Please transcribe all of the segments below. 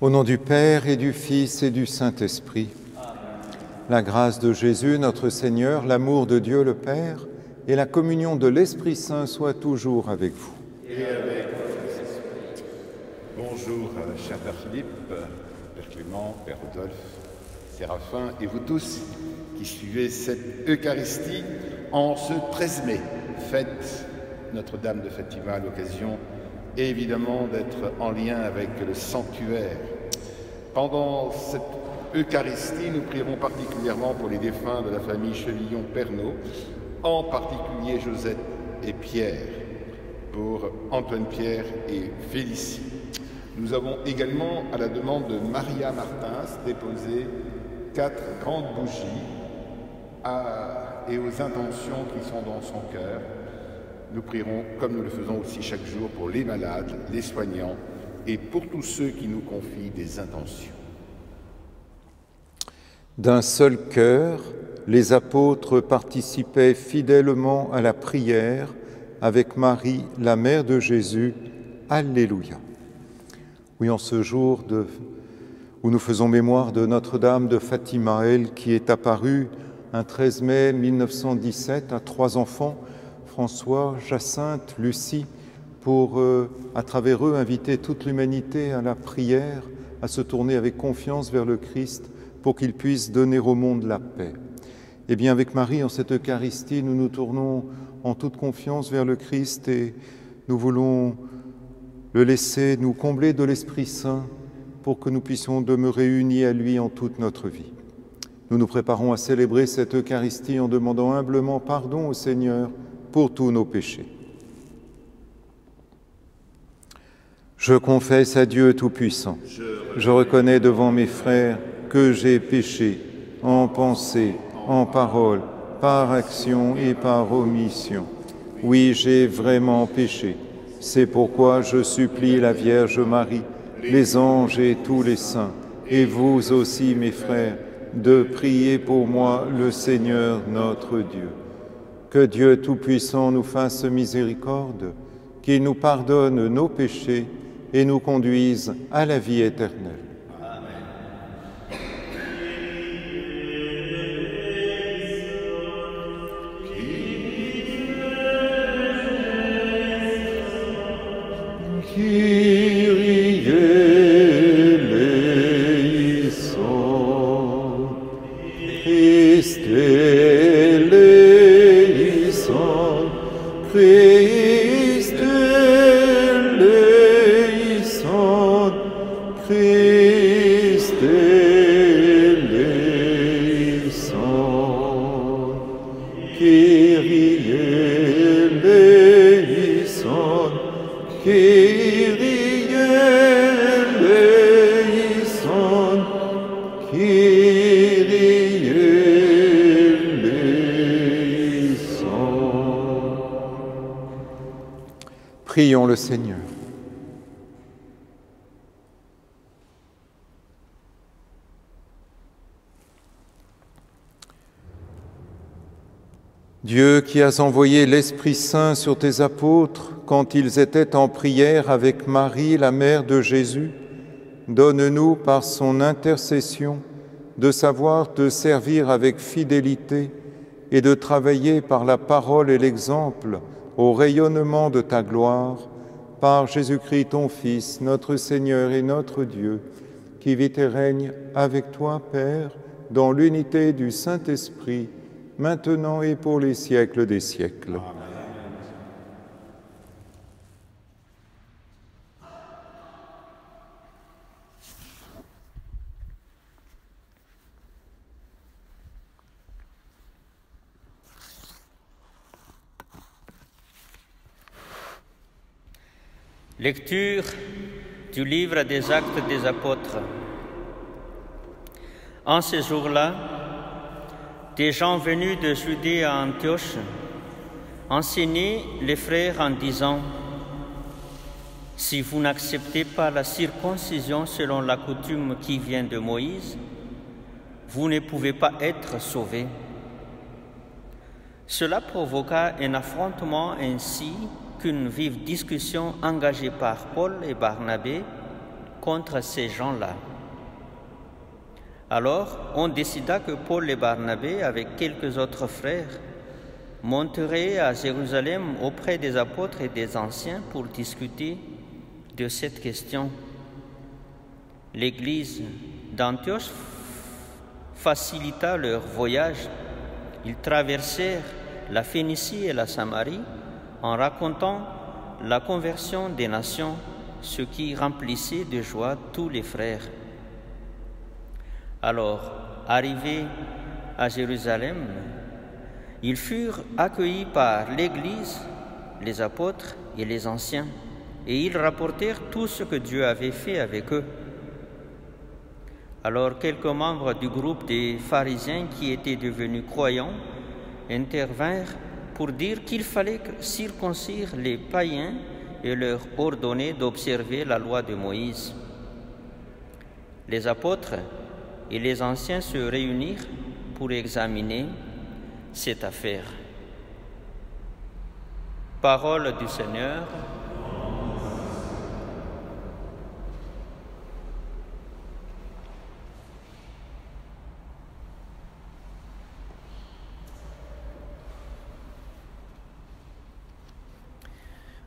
Au nom du Père et du Fils et du Saint-Esprit, la grâce de Jésus notre Seigneur, l'amour de Dieu le Père et la communion de l'Esprit Saint soient toujours avec vous. Et avec votre esprit. Bonjour, euh, cher Père Philippe, Père Clément, Père Rodolphe, Séraphin et vous tous qui suivez cette Eucharistie en ce 13 mai, fête Notre-Dame de Fatima à l'occasion évidemment d'être en lien avec le sanctuaire. Pendant cette Eucharistie, nous prierons particulièrement pour les défunts de la famille Chevillon-Pernaud, en particulier Josette et Pierre, pour Antoine Pierre et Félicie. Nous avons également, à la demande de Maria Martins, déposé quatre grandes bougies et aux intentions qui sont dans son cœur. Nous prierons, comme nous le faisons aussi chaque jour, pour les malades, les soignants et pour tous ceux qui nous confient des intentions. D'un seul cœur, les apôtres participaient fidèlement à la prière avec Marie, la mère de Jésus. Alléluia. Oui, en ce jour où nous faisons mémoire de Notre-Dame de Fatima, elle qui est apparue un 13 mai 1917 à trois enfants, François, Jacinthe, Lucie, pour, euh, à travers eux, inviter toute l'humanité à la prière, à se tourner avec confiance vers le Christ pour qu'il puisse donner au monde la paix. Eh bien, avec Marie, en cette Eucharistie, nous nous tournons en toute confiance vers le Christ et nous voulons le laisser nous combler de l'Esprit Saint pour que nous puissions demeurer unis à lui en toute notre vie. Nous nous préparons à célébrer cette Eucharistie en demandant humblement pardon au Seigneur pour tous nos péchés. Je confesse à Dieu Tout-Puissant, je reconnais devant mes frères que j'ai péché en pensée, en parole, par action et par omission. Oui, j'ai vraiment péché. C'est pourquoi je supplie la Vierge Marie, les anges et tous les saints, et vous aussi, mes frères, de prier pour moi le Seigneur notre Dieu. Que Dieu Tout-Puissant nous fasse miséricorde, qu'il nous pardonne nos péchés et nous conduise à la vie éternelle. Seigneur. Dieu qui as envoyé l'Esprit Saint sur tes apôtres quand ils étaient en prière avec Marie, la mère de Jésus, donne-nous par son intercession de savoir te servir avec fidélité et de travailler par la parole et l'exemple au rayonnement de ta gloire, par Jésus-Christ ton Fils, notre Seigneur et notre Dieu, qui vit et règne avec toi, Père, dans l'unité du Saint-Esprit, maintenant et pour les siècles des siècles. Lecture du livre des actes des apôtres. En ces jours-là, des gens venus de Judée à Antioche enseignaient les frères en disant, Si vous n'acceptez pas la circoncision selon la coutume qui vient de Moïse, vous ne pouvez pas être sauvés. Cela provoqua un affrontement ainsi qu'une vive discussion engagée par Paul et Barnabé contre ces gens-là. Alors, on décida que Paul et Barnabé, avec quelques autres frères, monteraient à Jérusalem auprès des apôtres et des anciens pour discuter de cette question. L'Église d'Antioche facilita leur voyage. Ils traversèrent la Phénicie et la Samarie en racontant la conversion des nations, ce qui remplissait de joie tous les frères. Alors, arrivés à Jérusalem, ils furent accueillis par l'Église, les apôtres et les anciens, et ils rapportèrent tout ce que Dieu avait fait avec eux. Alors quelques membres du groupe des pharisiens qui étaient devenus croyants intervinrent pour dire qu'il fallait circoncire les païens et leur ordonner d'observer la loi de Moïse. Les apôtres et les anciens se réunirent pour examiner cette affaire. Parole du Seigneur.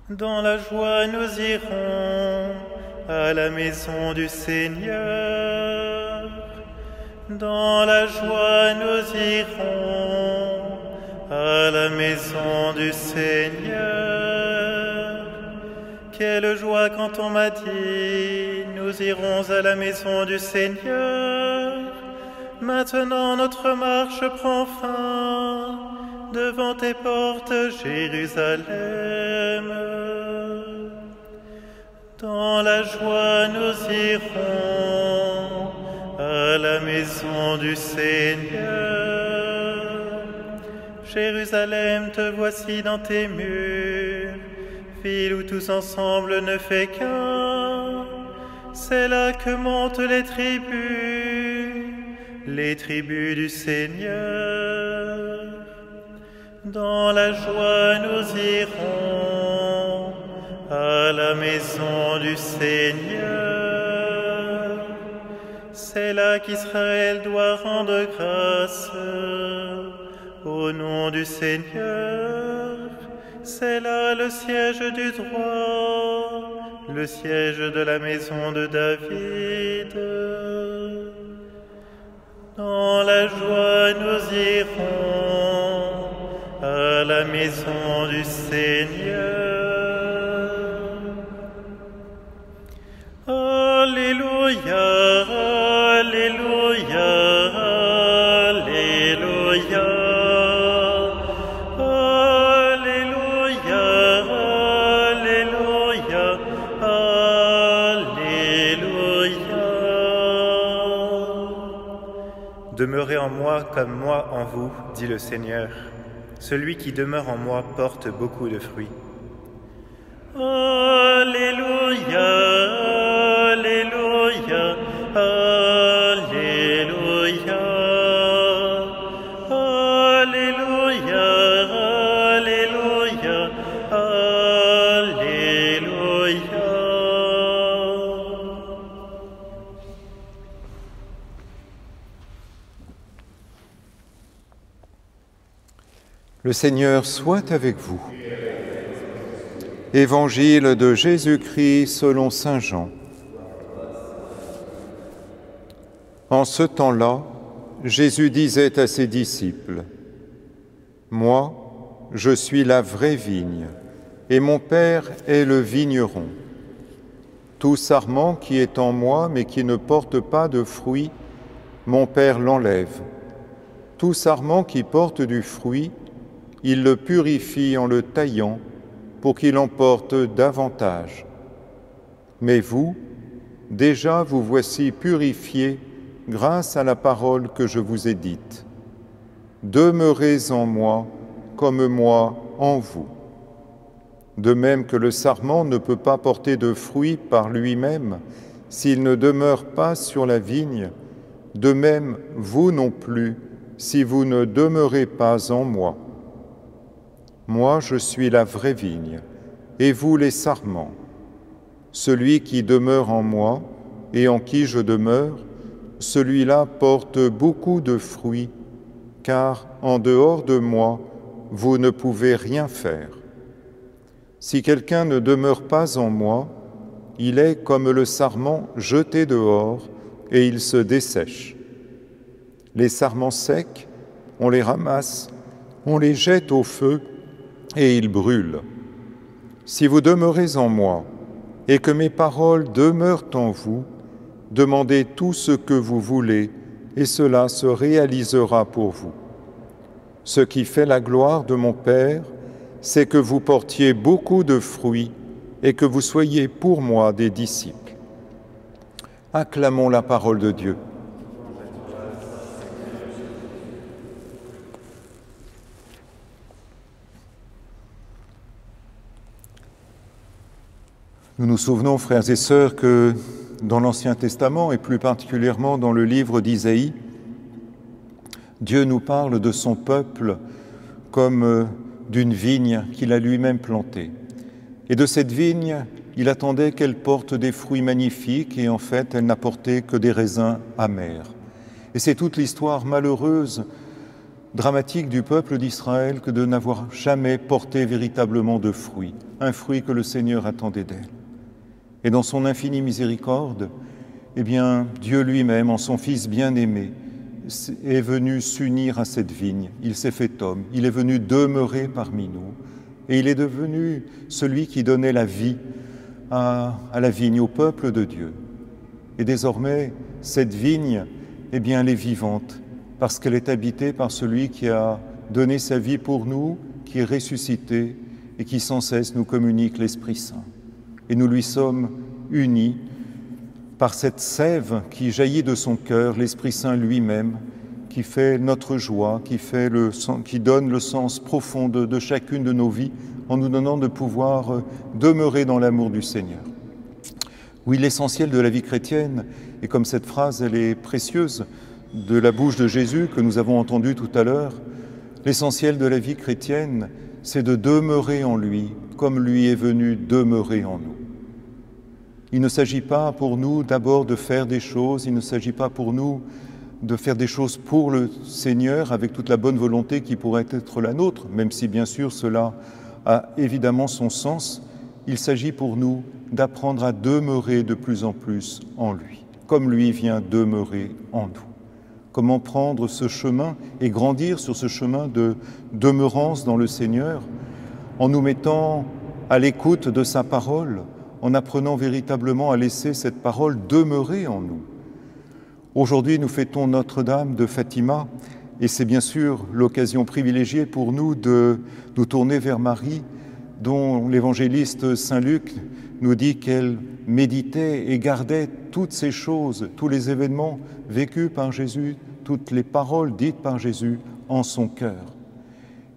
Dans la joie, nous irons à la maison du Seigneur. Dans la joie, nous irons à la maison du Seigneur. Quelle joie quand on m'a dit, nous irons à la maison du Seigneur. Maintenant notre marche prend fin devant tes portes, Jérusalem. Dans la joie, nous irons à la maison du Seigneur. Jérusalem, te voici dans tes murs, ville où tous ensemble ne fait qu'un. C'est là que montent les tribus, les tribus du Seigneur. Dans la joie, nous irons à la maison du Seigneur. C'est là qu'Israël doit rendre grâce au nom du Seigneur. C'est là le siège du droit, le siège de la maison de David. Dans la joie, nous irons à la maison du Seigneur. Demeurez en moi comme moi en vous, dit le Seigneur. Celui qui demeure en moi porte beaucoup de fruits. Le Seigneur soit avec vous. Évangile de Jésus-Christ selon Saint Jean. En ce temps-là, Jésus disait à ses disciples, Moi, je suis la vraie vigne, et mon Père est le vigneron. Tout sarment qui est en moi, mais qui ne porte pas de fruit, mon Père l'enlève. Tout sarment qui porte du fruit, il le purifie en le taillant pour qu'il en porte davantage. Mais vous, déjà vous voici purifiés grâce à la parole que je vous ai dite. Demeurez en moi comme moi en vous. De même que le sarment ne peut pas porter de fruits par lui-même s'il ne demeure pas sur la vigne, de même vous non plus si vous ne demeurez pas en moi. Moi, je suis la vraie vigne, et vous les sarments. Celui qui demeure en moi, et en qui je demeure, celui-là porte beaucoup de fruits, car en dehors de moi, vous ne pouvez rien faire. Si quelqu'un ne demeure pas en moi, il est comme le sarment jeté dehors et il se dessèche. Les sarments secs, on les ramasse, on les jette au feu et ils brûlent. Si vous demeurez en moi et que mes paroles demeurent en vous, demandez tout ce que vous voulez et cela se réalisera pour vous. Ce qui fait la gloire de mon Père, c'est que vous portiez beaucoup de fruits et que vous soyez pour moi des disciples. Acclamons la parole de Dieu. Nous nous souvenons, frères et sœurs, que dans l'Ancien Testament et plus particulièrement dans le livre d'Isaïe, Dieu nous parle de son peuple comme euh, d'une vigne qu'il a lui-même plantée. Et de cette vigne, il attendait qu'elle porte des fruits magnifiques et en fait, elle n'a porté que des raisins amers. Et c'est toute l'histoire malheureuse, dramatique du peuple d'Israël que de n'avoir jamais porté véritablement de fruits, un fruit que le Seigneur attendait d'elle. Et dans son infinie miséricorde, eh bien, Dieu lui-même, en son Fils bien-aimé, est venu s'unir à cette vigne. Il s'est fait homme, il est venu demeurer parmi nous, et il est devenu celui qui donnait la vie à, la vigne, au peuple de Dieu. Et désormais, cette vigne, eh bien, elle est vivante, parce qu'elle est habitée par celui qui a donné sa vie pour nous, qui est ressuscité et qui sans cesse nous communique l'Esprit Saint. Et nous lui sommes unis par cette sève qui jaillit de son cœur, l'Esprit Saint lui-même, qui fait notre joie, qui, fait le, qui donne le sens profond de, de chacune de nos vies, en nous donnant de pouvoir euh, demeurer dans l'amour du Seigneur. Oui, l'essentiel de la vie chrétienne, et comme cette phrase, elle est précieuse, de la bouche de Jésus que nous avons entendue tout à l'heure, l'essentiel de la vie chrétienne, c'est de demeurer en lui, comme lui est venu demeurer en nous. Il ne s'agit pas pour nous d'abord de faire des choses, il ne s'agit pas pour nous de faire des choses pour le Seigneur avec toute la bonne volonté qui pourrait être la nôtre, même si bien sûr cela a évidemment son sens. Il s'agit pour nous d'apprendre à demeurer de plus en plus en lui, comme lui vient demeurer en nous. Comment prendre ce chemin et grandir sur ce chemin de demeurance dans le Seigneur en nous mettant à l'écoute de sa parole, en apprenant véritablement à laisser cette parole demeurer en nous. Aujourd'hui, nous fêtons Notre-Dame de Fatima et c'est bien sûr l'occasion privilégiée pour nous de nous tourner vers Marie, dont l'évangéliste Saint Luc nous dit qu'elle méditait et gardait toutes ces choses, tous les événements vécus par Jésus, toutes les paroles dites par Jésus en son cœur.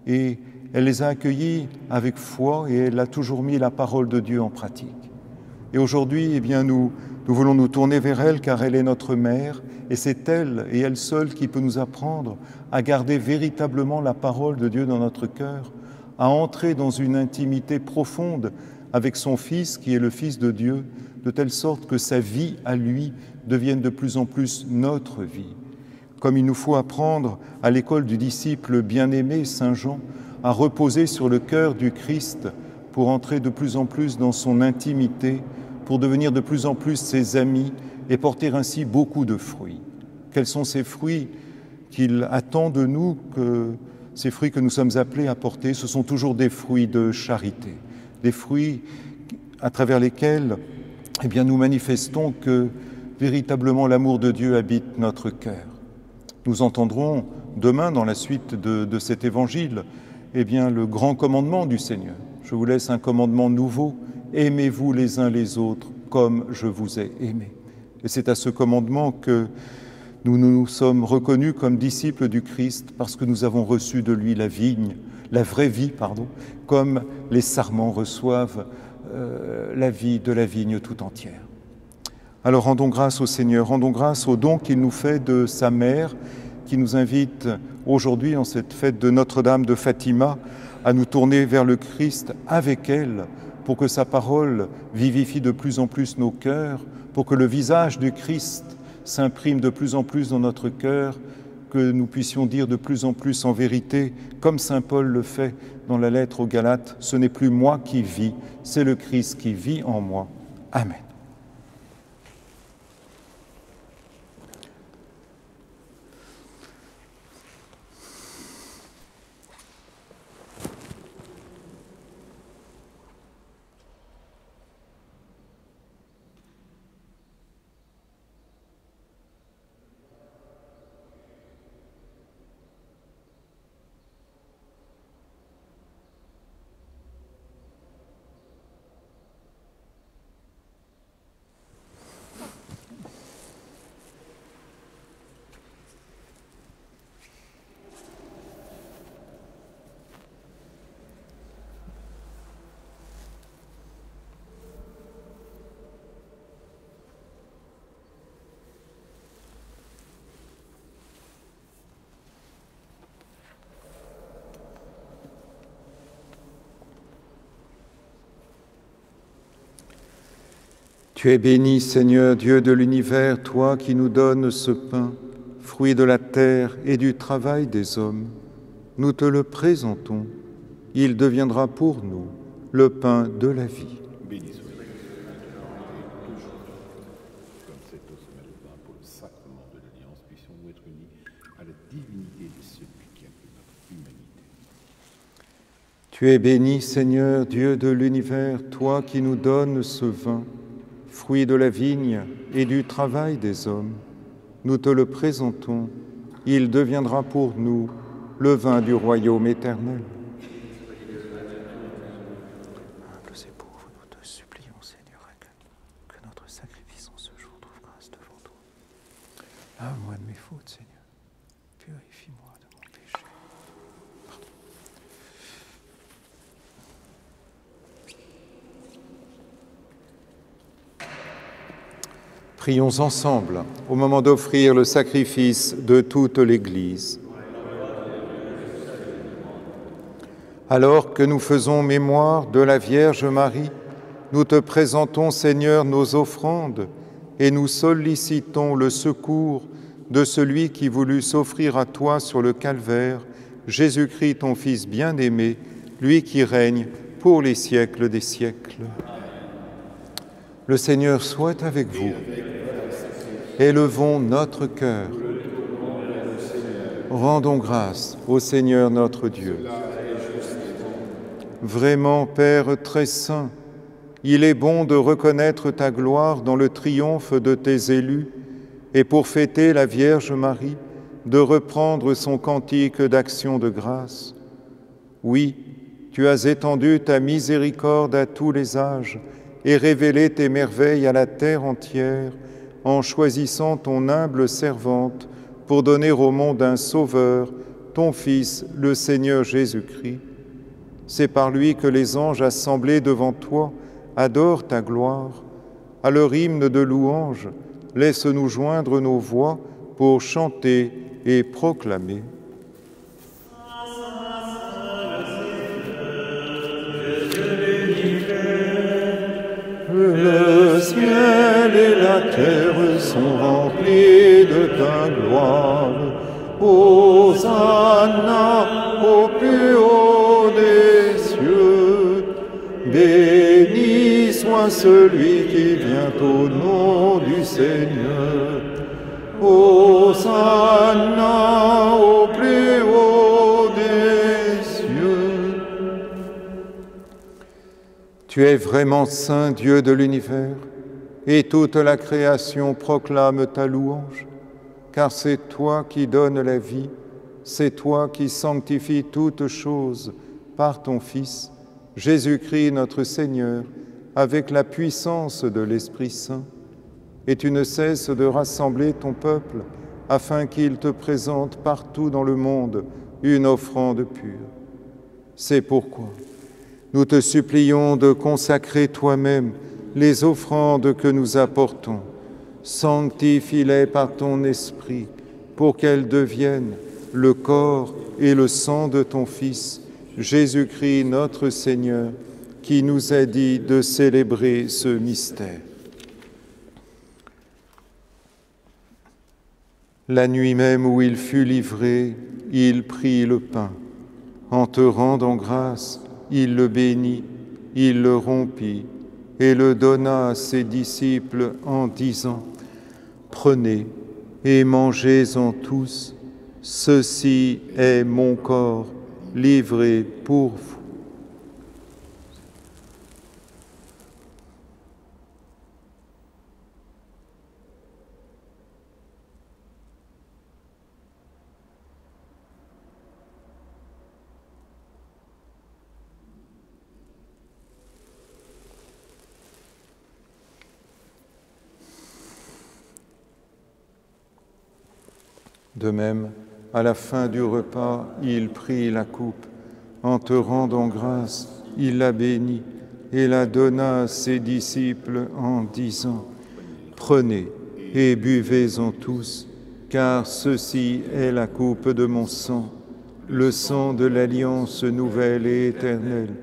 Et elle les a accueillis avec foi et elle a toujours mis la parole de Dieu en pratique. Et aujourd'hui, eh bien, nous, nous voulons nous tourner vers elle car elle est notre mère et c'est elle et elle seule qui peut nous apprendre à garder véritablement la parole de Dieu dans notre cœur, à entrer dans une intimité profonde avec son Fils qui est le Fils de Dieu, de telle sorte que sa vie à lui devienne de plus en plus notre vie. Comme il nous faut apprendre à l'école du disciple bien-aimé Saint Jean à reposer sur le cœur du Christ pour entrer de plus en plus dans son intimité, pour devenir de plus en plus ses amis et porter ainsi beaucoup de fruits. Quels sont ces fruits qu'il attend de nous, que ces fruits que nous sommes appelés à porter? Ce sont toujours des fruits de charité, des fruits à travers lesquels eh bien, nous manifestons que véritablement l'amour de Dieu habite notre cœur. Nous entendrons demain, dans la suite de, cet évangile, eh bien, le grand commandement du Seigneur. Je vous laisse un commandement nouveau Aimez-vous les uns les autres comme je vous ai aimé. Et c'est à ce commandement que nous nous sommes reconnus comme disciples du Christ parce que nous avons reçu de lui la vigne, la vraie vie, pardon, comme les sarments reçoivent euh, la vie de la vigne tout entière. Alors rendons grâce au Seigneur, rendons grâce au don qu'il nous fait de sa mère, qui nous invite aujourd'hui en cette fête de Notre-Dame de Fatima à nous tourner vers le Christ avec elle pour que sa parole vivifie de plus en plus nos cœurs, pour que le visage du Christ s'imprime de plus en plus dans notre cœur, que nous puissions dire de plus en plus en vérité, comme Saint Paul le fait dans la lettre aux Galates, ce n'est plus moi qui vis, c'est le Christ qui vit en moi. Amen. Tu es béni, Seigneur Dieu de l'univers, toi qui nous donnes ce pain, fruit de la terre et du travail des hommes. Nous te le présentons. Il deviendra pour nous le pain de la vie. Tu es béni, Seigneur Dieu de l'univers, toi qui nous donnes ce vin fruit de la vigne et du travail des hommes. Nous te le présentons, il deviendra pour nous le vin du royaume éternel. Lave-moi de mes fautes, Seigneur. Purifie-moi de mon péché. Pardon. Prions ensemble au moment d'offrir le sacrifice de toute l'Église. Alors que nous faisons mémoire de la Vierge Marie, nous te présentons, Seigneur, nos offrandes et nous sollicitons le secours de celui qui voulut s'offrir à toi sur le calvaire, Jésus-Christ, ton Fils bien-aimé, lui qui règne pour les siècles des siècles. Le Seigneur soit avec vous. Élevons notre cœur. Rendons grâce au Seigneur notre Dieu. Vraiment, Père très saint, il est bon de reconnaître ta gloire dans le triomphe de tes élus et pour fêter la Vierge Marie, de reprendre son cantique d'action de grâce. Oui, tu as étendu ta miséricorde à tous les âges et révélé tes merveilles à la terre entière en choisissant ton humble servante pour donner au monde un Sauveur, ton Fils, le Seigneur Jésus-Christ. C'est par lui que les anges assemblés devant toi adorent ta gloire. À leur hymne de louange, laisse-nous joindre nos voix pour chanter et proclamer. Le ciel et la terre sont remplis de ta gloire. Hosanna au plus haut des cieux. Béni soit celui qui vient au nom du Seigneur. Hosanna au Tu es vraiment saint Dieu de l'univers, et toute la création proclame ta louange, car c'est toi qui donnes la vie, c'est toi qui sanctifies toutes choses par ton Fils, Jésus-Christ notre Seigneur, avec la puissance de l'Esprit Saint. Et tu ne cesses de rassembler ton peuple afin qu'il te présente partout dans le monde une offrande pure. C'est pourquoi nous te supplions de consacrer toi-même les offrandes que nous apportons. Sanctifie-les par ton esprit pour qu'elles deviennent le corps et le sang de ton Fils, Jésus-Christ notre Seigneur, qui nous a dit de célébrer ce mystère. La nuit même où il fut livré, il prit le pain. En te rendant grâce, il le bénit, il le rompit et le donna à ses disciples en disant, Prenez et mangez-en tous, ceci est mon corps livré pour vous. De même, à la fin du repas, il prit la coupe. En te rendant grâce, il la bénit et la donna à ses disciples en disant, Prenez et buvez-en tous, car ceci est la coupe de mon sang, le sang de l'alliance nouvelle et éternelle,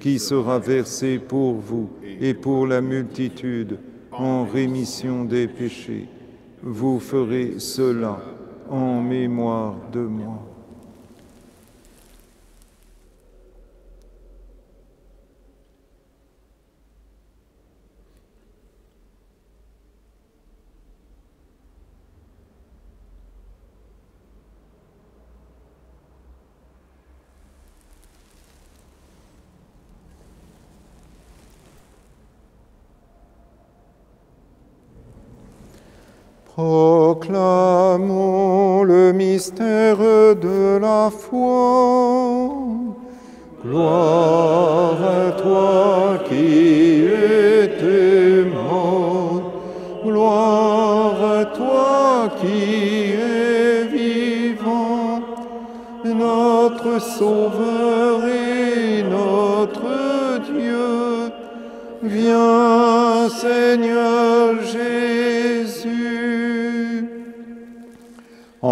qui sera versé pour vous et pour la multitude en rémission des péchés. Vous ferez cela en mémoire de moi. Proclamons le mystère de la foi. Gloire à toi qui étais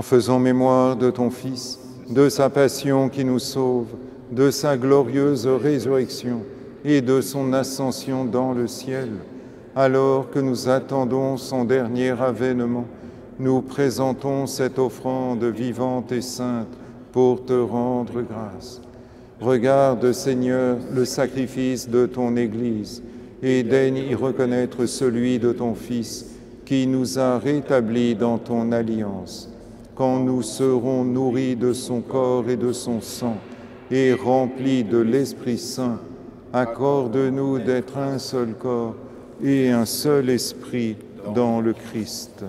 En faisant mémoire de ton Fils, de sa passion qui nous sauve, de sa glorieuse résurrection et de son ascension dans le ciel, alors que nous attendons son dernier avènement, nous présentons cette offrande vivante et sainte pour te rendre grâce. Regarde, Seigneur, le sacrifice de ton Église et daigne y reconnaître celui de ton Fils qui nous a rétablis dans ton alliance. Quand nous serons nourris de son corps et de son sang et remplis de l'Esprit Saint, accorde-nous d'être un seul corps et un seul esprit dans le Christ.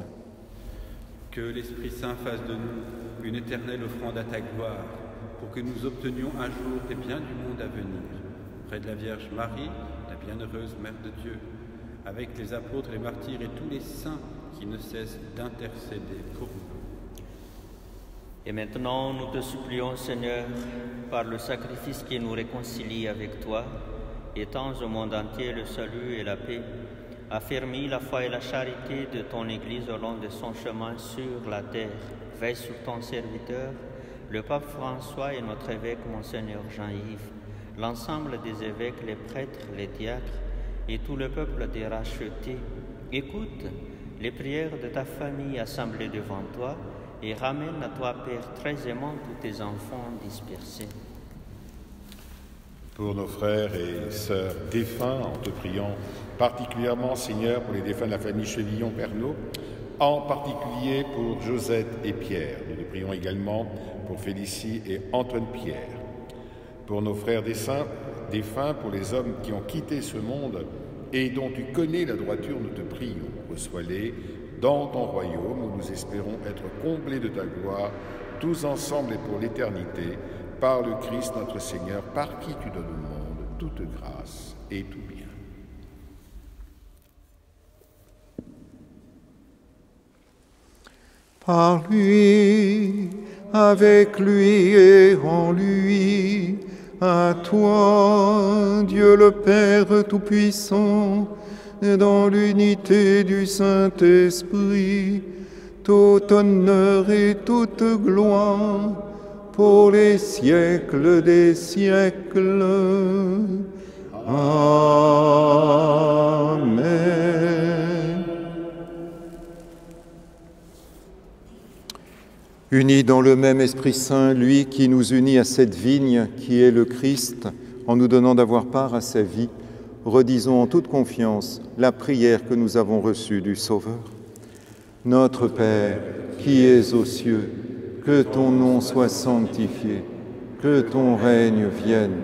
Que l'Esprit Saint fasse de nous une éternelle offrande à ta gloire, pour que nous obtenions un jour les biens du monde à venir. Près de la Vierge Marie, la bienheureuse Mère de Dieu, avec les apôtres, les martyrs et tous les saints qui ne cessent d'intercéder pour nous. Et maintenant, nous te supplions, Seigneur, par le sacrifice qui nous réconcilie avec toi, étends au monde entier le salut et la paix, affermis la foi et la charité de ton Église au long de son chemin sur la terre. Veille sur ton serviteur, le pape François et notre évêque, Monseigneur Jean-Yves, l'ensemble des évêques, les prêtres, les diacres et tout le peuple des rachetés. Écoute les prières de ta famille assemblée devant toi et ramène à toi, Père, très aimant tous tes enfants dispersés. Pour nos frères et sœurs défunts, en te priant particulièrement, Seigneur, pour les défunts de la famille Chevillon-Pernot, en particulier pour Josette et Pierre. Nous te prions également pour Félicie et Antoine Pierre. Pour nos frères défunts, défunts, pour les hommes qui ont quitté ce monde et dont tu connais la droiture, nous te prions. Reçois-les dans ton royaume où nous espérons être comblés de ta gloire, tous ensemble et pour l'éternité, par le Christ notre Seigneur, par qui tu donnes au monde toute grâce et tout bien. Par lui, avec lui et en lui, à toi, Dieu le Père Tout-Puissant, dans l'unité du Saint-Esprit, tout honneur et toute gloire pour les siècles des siècles. Amen. Unis dans le même Esprit Saint, lui qui nous unit à cette vigne qui est le Christ, en nous donnant d'avoir part à sa vie, redisons en toute confiance la prière que nous avons reçue du Sauveur. Notre Père, qui es aux cieux, que ton nom soit sanctifié, que ton règne vienne,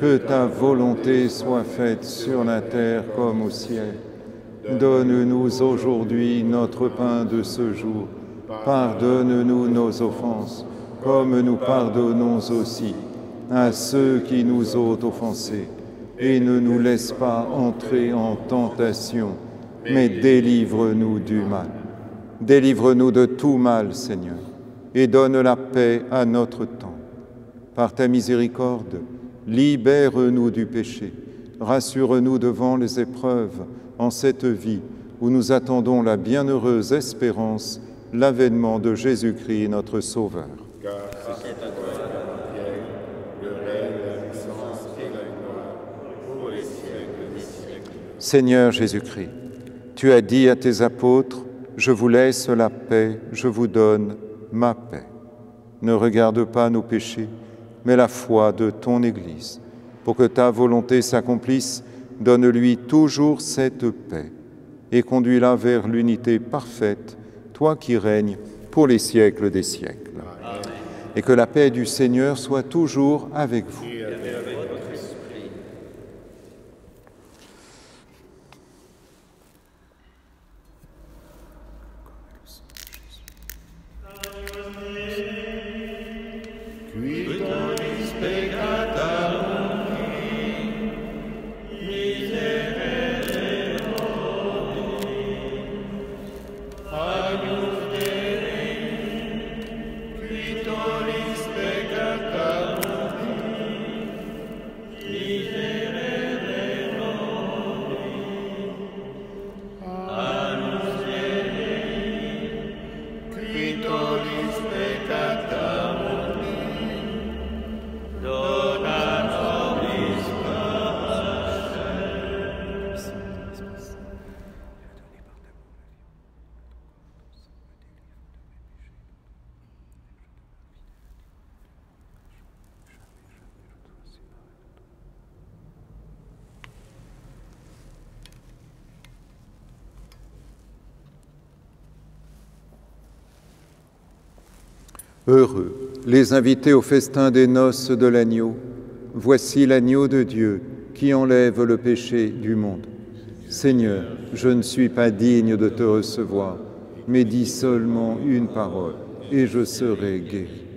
que ta volonté soit faite sur la terre comme au ciel. Donne-nous aujourd'hui notre pain de ce jour. Pardonne-nous nos offenses, comme nous pardonnons aussi à ceux qui nous ont offensés. Et ne nous laisse pas entrer en tentation, mais délivre-nous du mal. Délivre-nous de tout mal, Seigneur, et donne la paix à notre temps. Par ta miséricorde, libère-nous du péché, rassure-nous devant les épreuves en cette vie où nous attendons la bienheureuse espérance, l'avènement de Jésus-Christ, notre Sauveur. Seigneur Jésus-Christ, tu as dit à tes apôtres, je vous laisse la paix, je vous donne ma paix. Ne regarde pas nos péchés, mais la foi de ton Église. Pour que ta volonté s'accomplisse, donne-lui toujours cette paix et conduis-la vers l'unité parfaite, toi qui règnes pour les siècles des siècles. Et que la paix du Seigneur soit toujours avec vous. Amen. Heureux les invités au festin des noces de l'agneau. Voici l'agneau de Dieu qui enlève le péché du monde. Seigneur, je ne suis pas digne de te recevoir, mais dis seulement une parole et je serai guéri.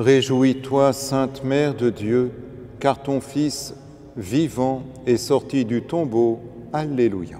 Réjouis-toi, Sainte Mère de Dieu, car ton Fils vivant est sorti du tombeau. Alléluia.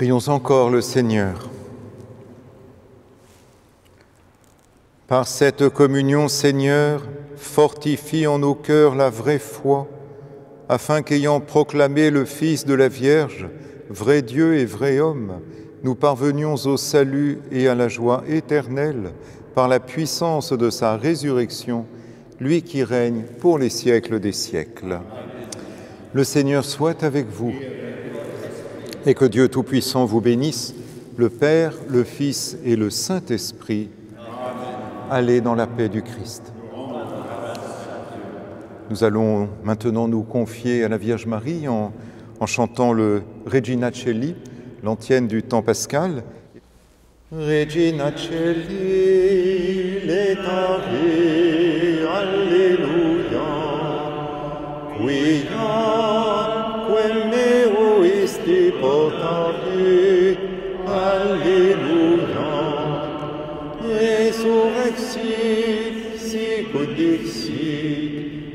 Prions encore le Seigneur. Par cette communion, Seigneur, fortifie en nos cœurs la vraie foi, afin qu'ayant proclamé le Fils de la Vierge, vrai Dieu et vrai homme, nous parvenions au salut et à la joie éternelle par la puissance de sa résurrection, lui qui règne pour les siècles des siècles. Le Seigneur soit avec vous et que Dieu Tout-Puissant vous bénisse, le Père, le Fils et le Saint-Esprit. Allez dans la paix du Christ. Nous allons maintenant nous confier à la Vierge Marie en, en chantant le Regina Celli, l'antienne du temps pascal. Regina Celli, letare, Alleluia, quia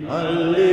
Allah